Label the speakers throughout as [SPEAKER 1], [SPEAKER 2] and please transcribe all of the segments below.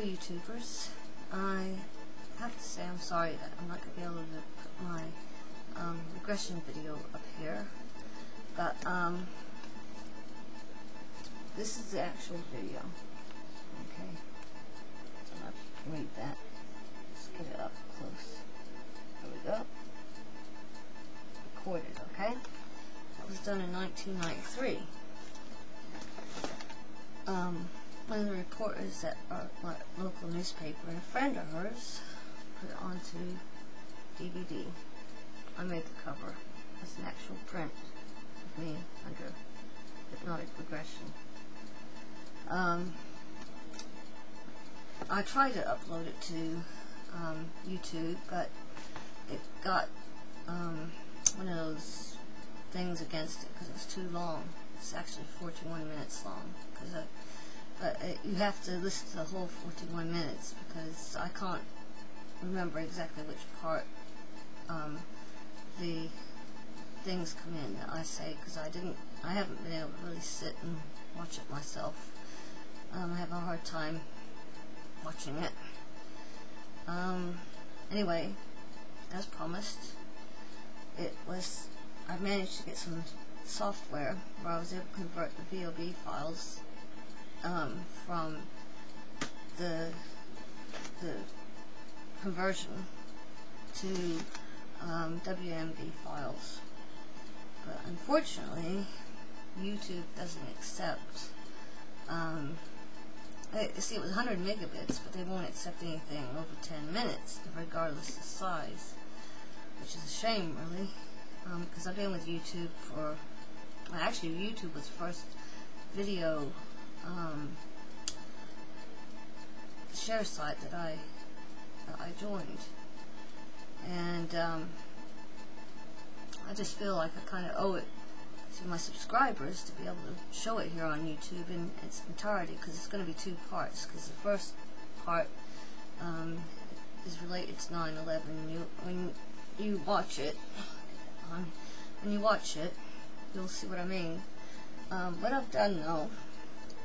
[SPEAKER 1] YouTubers. I have to say I'm sorry that I'm not going to be able to put my um, regression video up here. But um, this is the actual video. Okay. So to read that. Let's get it up close. There we go. Recorded, okay? That was done in 1993. Um, one of the reporters at our local newspaper and a friend of hers put it onto DVD. I made the cover as an actual print of me under hypnotic regression. Um, I tried to upload it to um, YouTube, but it got um, one of those things against it because it was too long. It's actually 41 minutes long uh, you have to listen to the whole 41 minutes because I can't remember exactly which part um, the things come in that I say because I didn't I haven't been able to really sit and watch it myself. Um, I have a hard time watching it. Um, anyway as promised it was I managed to get some software where I was able to convert the VOB files um, from the the conversion to um, WMV files. But unfortunately, YouTube doesn't accept. Um, see, it was 100 megabits, but they won't accept anything over 10 minutes, regardless of size, which is a shame, really, because um, I've been with YouTube for. Well, actually, YouTube was the first video um, share site that I that I joined, and um, I just feel like I kind of owe it to my subscribers to be able to show it here on YouTube in its entirety because it's going to be two parts. Because the first part um, is related to 9/11. You when you watch it, um, when you watch it, you'll see what I mean. Um, what I've done though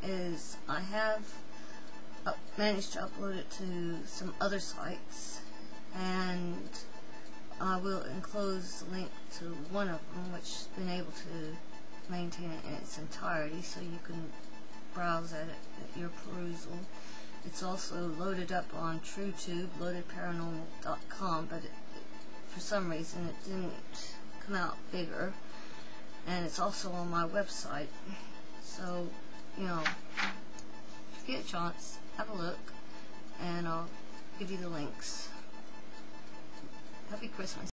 [SPEAKER 1] is I have managed to upload it to some other sites and I will enclose the link to one of them which has been able to maintain it in its entirety so you can browse at it at your perusal. It's also loaded up on TruTube, loadedparanormal.com, but it, for some reason it didn't come out bigger. And it's also on my website. So you know, if you get a chance, have a look, and I'll give you the links. Happy Christmas.